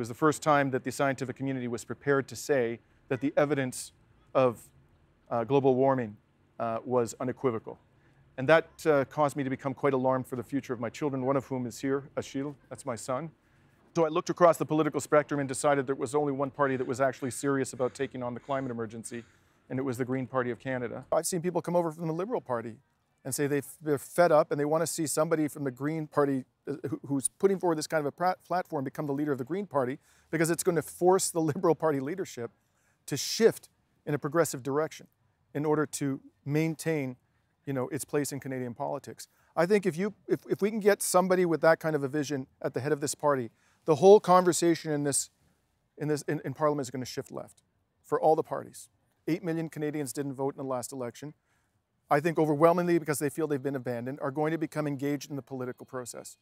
was the first time that the scientific community was prepared to say that the evidence of uh, global warming uh, was unequivocal. And that uh, caused me to become quite alarmed for the future of my children, one of whom is here, Achille, that's my son. So I looked across the political spectrum and decided there was only one party that was actually serious about taking on the climate emergency, and it was the Green Party of Canada. I've seen people come over from the Liberal Party and say they are fed up and they want to see somebody from the Green Party uh, who's putting forward this kind of a platform become the leader of the Green Party because it's going to force the Liberal Party leadership to shift in a progressive direction in order to maintain you know, its place in Canadian politics. I think if, you, if, if we can get somebody with that kind of a vision at the head of this party, the whole conversation in, this, in, this, in, in Parliament is going to shift left for all the parties. Eight million Canadians didn't vote in the last election. I think overwhelmingly because they feel they've been abandoned, are going to become engaged in the political process.